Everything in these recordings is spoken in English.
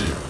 you.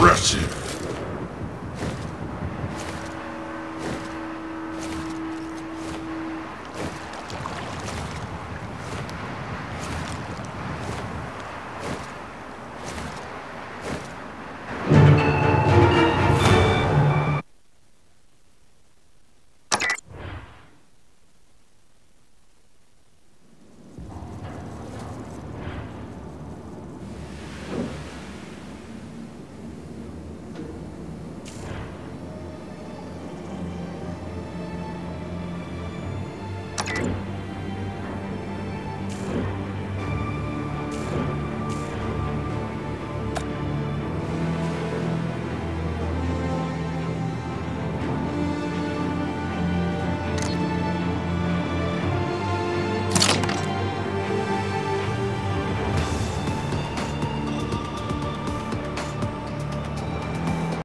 Resurrection.